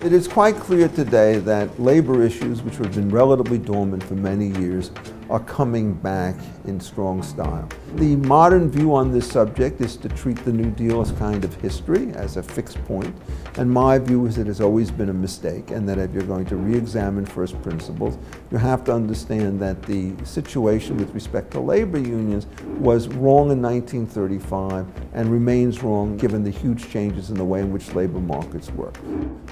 It is quite clear today that labor issues, which have been relatively dormant for many years, are coming back in strong style. The modern view on this subject is to treat the New Deal as kind of history, as a fixed point. and my view is it has always been a mistake, and that if you're going to re-examine first principles, you have to understand that the situation with respect to labor unions was wrong in 1935 and remains wrong given the huge changes in the way in which labor markets work.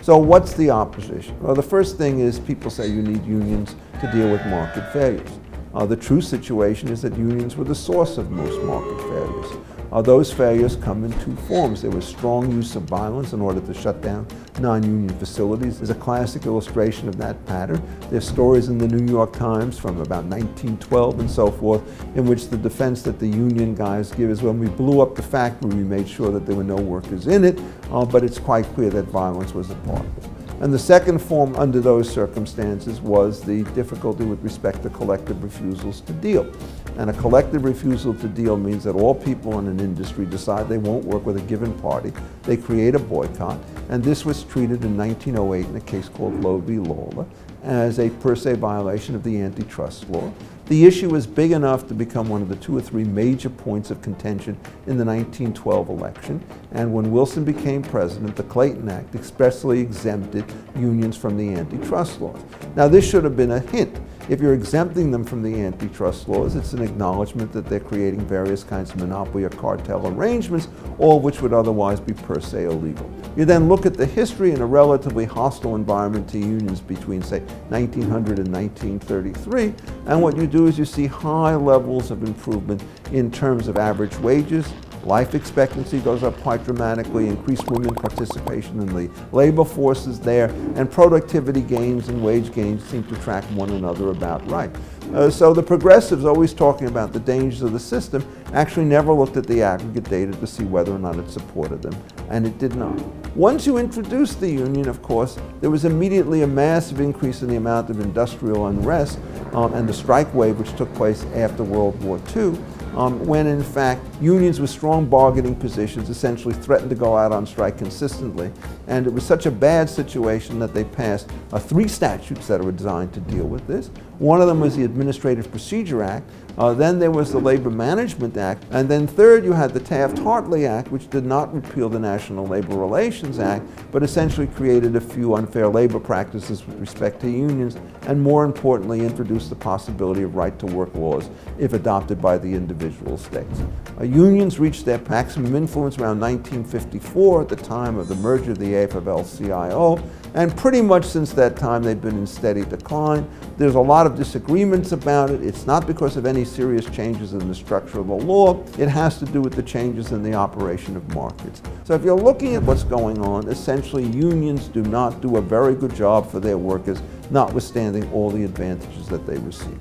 So what's the opposition? Well, the first thing is people say you need unions to deal with market failures. Uh, the true situation is that unions were the source of most market failures. Uh, those failures come in two forms. There was strong use of violence in order to shut down non-union facilities. There's a classic illustration of that pattern. There's stories in the New York Times from about 1912 and so forth in which the defense that the union guys give is when we blew up the factory, we made sure that there were no workers in it, uh, but it's quite clear that violence was a part of it. And the second form under those circumstances was the difficulty with respect to collective refusals to deal. And a collective refusal to deal means that all people in an industry decide they won't work with a given party. They create a boycott. And this was treated in 1908 in a case called Loewe v. Lawlor as a per se violation of the antitrust law. The issue was big enough to become one of the two or three major points of contention in the 1912 election. And when Wilson became president, the Clayton Act expressly exempted unions from the antitrust laws. Now, this should have been a hint if you're exempting them from the antitrust laws, it's an acknowledgement that they're creating various kinds of monopoly or cartel arrangements, all which would otherwise be per se illegal. You then look at the history in a relatively hostile environment to unions between, say, 1900 and 1933, and what you do is you see high levels of improvement in terms of average wages, Life expectancy goes up quite dramatically, increased women participation in the labor force is there, and productivity gains and wage gains seem to track one another about right. Uh, so the progressives, always talking about the dangers of the system, actually never looked at the aggregate data to see whether or not it supported them, and it did not. Once you introduced the union, of course, there was immediately a massive increase in the amount of industrial unrest um, and the strike wave which took place after World War II um, when in fact unions with strong bargaining positions essentially threatened to go out on strike consistently. And it was such a bad situation that they passed uh, three statutes that were designed to deal with this. One of them was the Administrative Procedure Act. Uh, then there was the Labor Management Act. And then third, you had the Taft-Hartley Act, which did not repeal the National Labor Relations Act, but essentially created a few unfair labor practices with respect to unions, and more importantly, introduced the possibility of right-to-work laws if adopted by the individual states. Uh, unions reached their maximum influence around 1954 at the time of the merger of the AFL-CIO, and pretty much since that time they've been in steady decline. There's a lot of disagreements about it. It's not because of any serious changes in the structure of the law. It has to do with the changes in the operation of markets. So if you're looking at what's going on, essentially unions do not do a very good job for their workers, notwithstanding all the advantages that they receive.